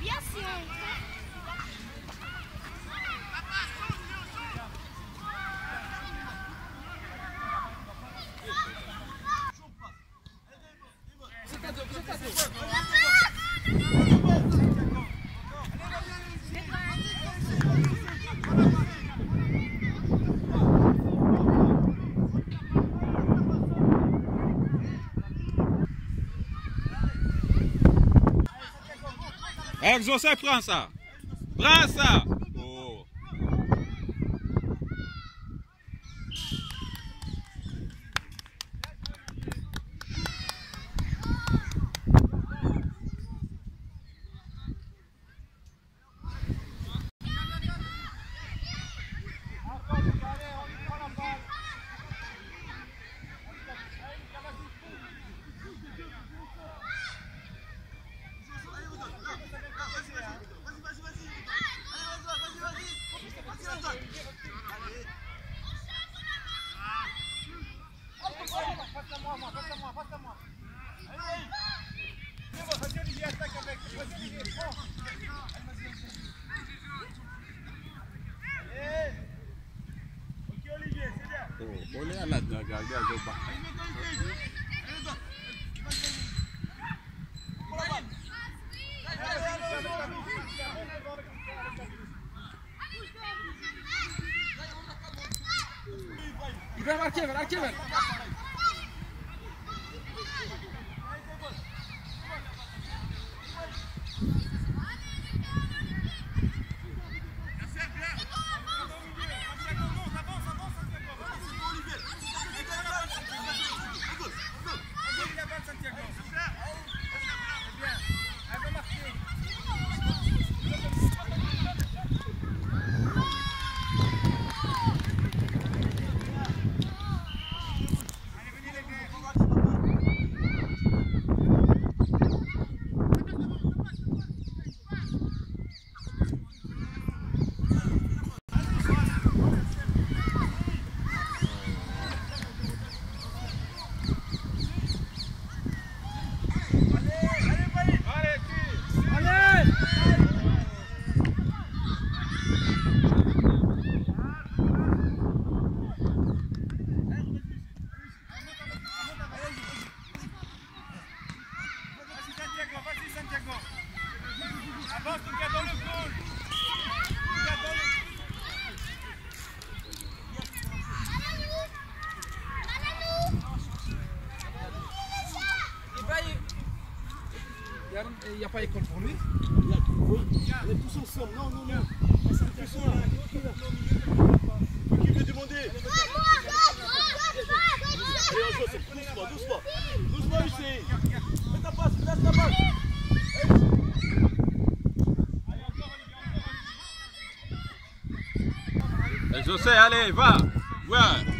bien José, prends ça. Prends ça. Boleh alat jaga dia coba. İbrahim arkaya ver, arkaya ver. Yarın e, yapay ekol pour lui. On est tous ensemble. Non, non, non. Qui veut demander Allez, on joue, c'est doucement, doucement. Doucement ici. Mets ta passe, laisse ta passe. Eh, José, allez, va. Ouais.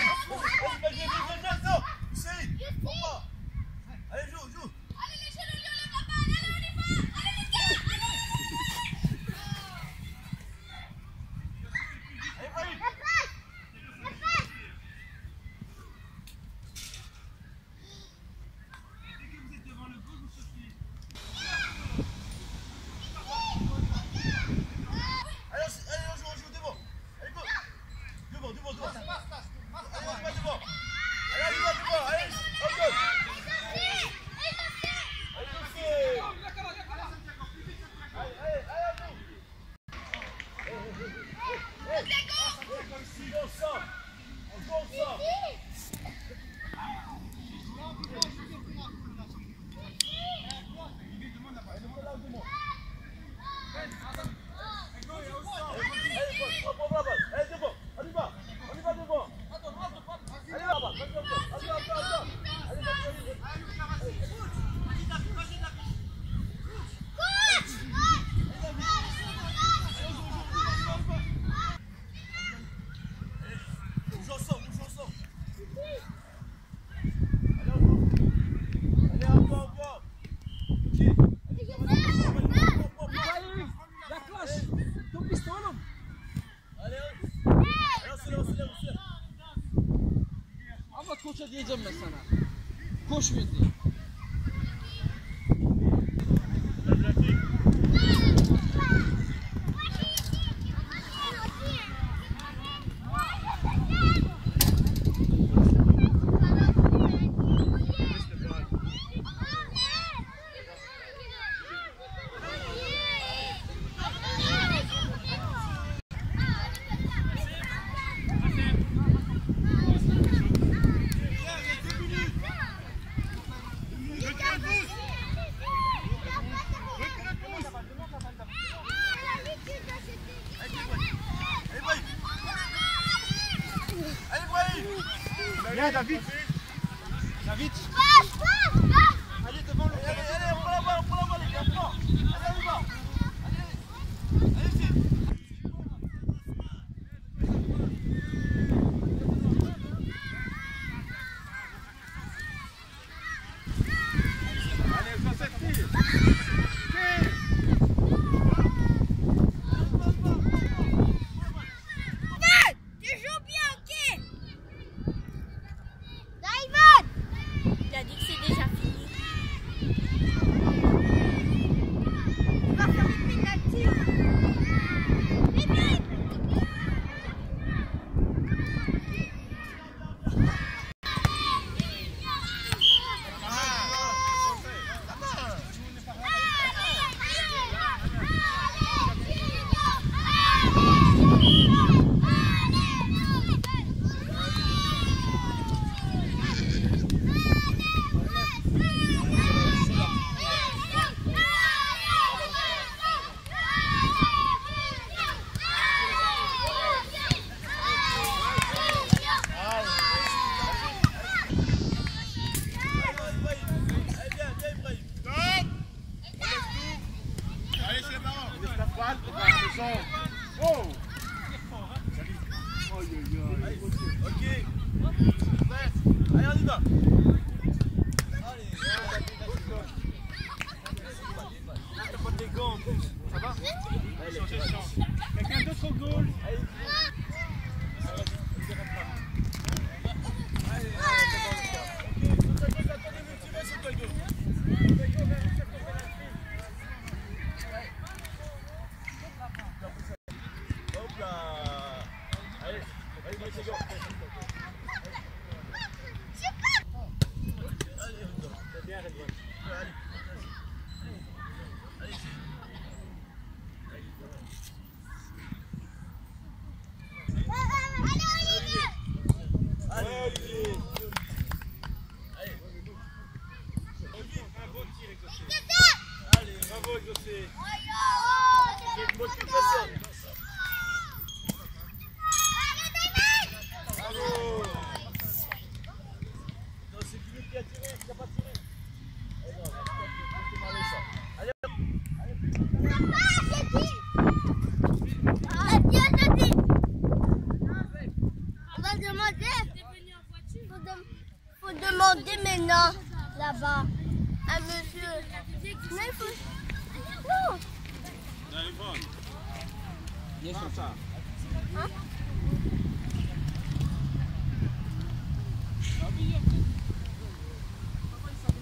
Anlattım mı sana? Kuş bindi. Viens, David. David devant le... Allez, allez, on prend la balle, on prend la balle, les gars, prends Allez, on y va Allez Allez-y Allez, Joseph, tire. Tire. Tu joues bien, ok Diamond Il a dit que c'est déjà fini. On va faire une pénalty. Vite, vite Allez, viens, viens, Ibrahim Allez, c'est marrant. Laisse ta balle, on va le sang. Oh. Aïe, aïe, aïe. Ok Prêt Allez, on y va Allez, T'as pas tes gants en plus, ça va Allez, Changer de champ. Quelqu'un d'autre au goal Hop là Allez, allez, mets tes gants Allez, Redouane. T'as bien, Redouane. Allez. Allez. Allez, Olivier Allez Allez, bravo, Exaucé J'ai une bonne situation Bravo Non, c'est Philippe qui a tiré, qui n'a pas tiré. Eh non, c'est mal ça. Allez, On va demander. Faut, dem- faut demander maintenant là-bas à monsieur. Mais il faut. Non. Téléphone. Viens sur ça.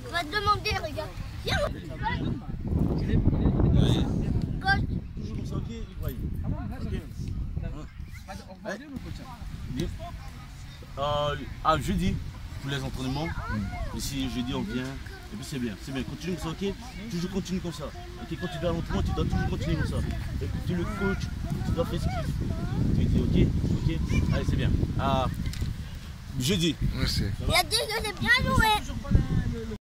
On va demander, regarde. Viens. Gauche. toujours comme ça, ok, Ibrahim Ah bon, là, ça va. On va dire le coach. Euh, ah, jeudi, pour les entraînements. Ici, jeudi, on vient. Et puis c'est bien, c'est bien. Continue comme ça, ok Toujours continue comme ça. Ok, quand tu vas à l'entraînement, tu dois toujours continuer comme ça. Écoutez le coach, tu dois faire ce qu'il faut. Tu dis, ok Ok Allez, c'est bien. Ah, jeudi. Il a dit que j'ai bien joué.